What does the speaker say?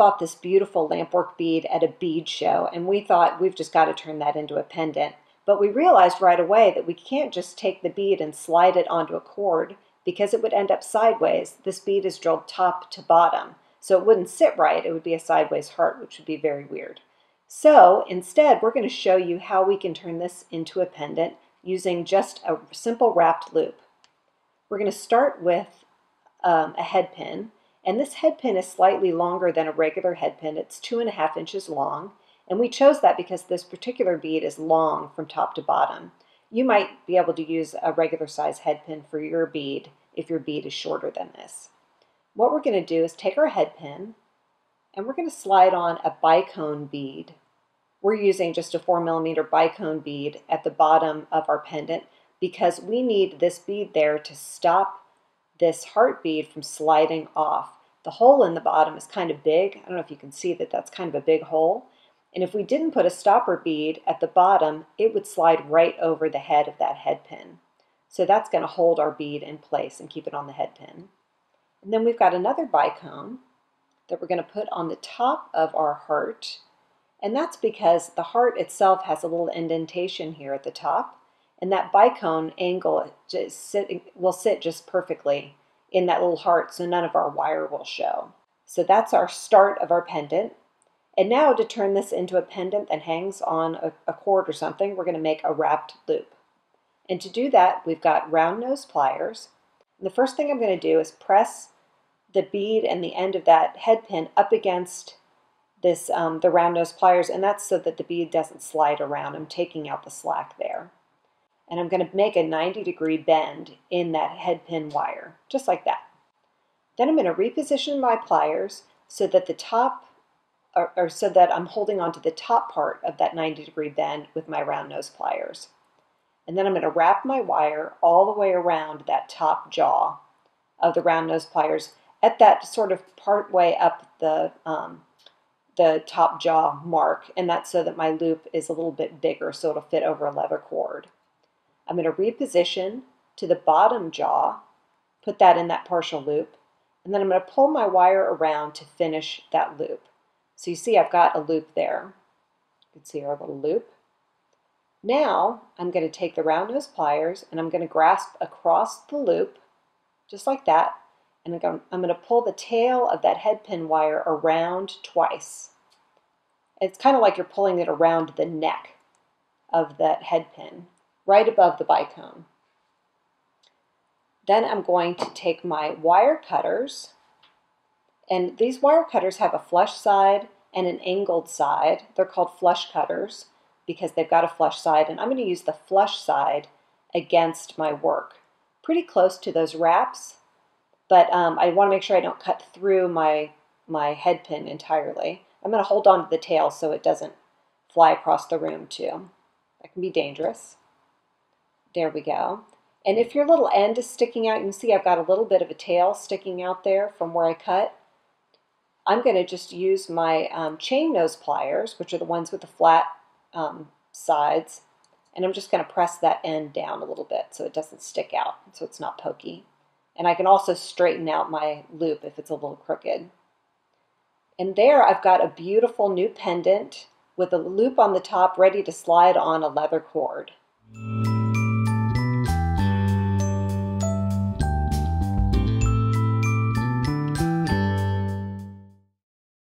bought this beautiful lampwork bead at a bead show, and we thought we've just got to turn that into a pendant. But we realized right away that we can't just take the bead and slide it onto a cord because it would end up sideways. This bead is drilled top to bottom, so it wouldn't sit right. It would be a sideways heart, which would be very weird. So instead, we're going to show you how we can turn this into a pendant using just a simple wrapped loop. We're going to start with um, a head pin, and this head pin is slightly longer than a regular head pin. It's two and a half inches long, and we chose that because this particular bead is long from top to bottom. You might be able to use a regular size head pin for your bead if your bead is shorter than this. What we're going to do is take our head pin and we're going to slide on a bicone bead. We're using just a 4 millimeter bicone bead at the bottom of our pendant because we need this bead there to stop this heart bead from sliding off. The hole in the bottom is kind of big. I don't know if you can see that that's kind of a big hole. And if we didn't put a stopper bead at the bottom, it would slide right over the head of that head pin. So that's going to hold our bead in place and keep it on the head pin. And then we've got another bicone that we're going to put on the top of our heart. And that's because the heart itself has a little indentation here at the top. And that bicone angle sit, will sit just perfectly in that little heart so none of our wire will show. So that's our start of our pendant. And now to turn this into a pendant that hangs on a, a cord or something, we're going to make a wrapped loop. And to do that, we've got round nose pliers. And the first thing I'm going to do is press the bead and the end of that head pin up against this um, the round nose pliers, and that's so that the bead doesn't slide around. I'm taking out the slack there. And I'm going to make a 90 degree bend in that head pin wire, just like that. Then I'm going to reposition my pliers so that the top or, or so that I'm holding onto the top part of that 90 degree bend with my round nose pliers. And then I'm going to wrap my wire all the way around that top jaw of the round nose pliers at that sort of part way up the, um, the top jaw mark. And that's so that my loop is a little bit bigger so it'll fit over a leather cord. I'm going to reposition to the bottom jaw, put that in that partial loop, and then I'm going to pull my wire around to finish that loop. So you see I've got a loop there. You can see our little loop. Now I'm going to take the round nose pliers and I'm going to grasp across the loop, just like that, and I'm going to pull the tail of that head pin wire around twice. It's kind of like you're pulling it around the neck of that head pin, right above the bicone. Then I'm going to take my wire cutters and these wire cutters have a flush side and an angled side. They're called flush cutters because they've got a flush side. And I'm going to use the flush side against my work. Pretty close to those wraps, but um, I want to make sure I don't cut through my, my head pin entirely. I'm going to hold on to the tail so it doesn't fly across the room too. That can be dangerous. There we go. And if your little end is sticking out, you can see I've got a little bit of a tail sticking out there from where I cut. I'm going to just use my um, chain nose pliers, which are the ones with the flat um, sides, and I'm just going to press that end down a little bit so it doesn't stick out, so it's not pokey. And I can also straighten out my loop if it's a little crooked. And there I've got a beautiful new pendant with a loop on the top ready to slide on a leather cord.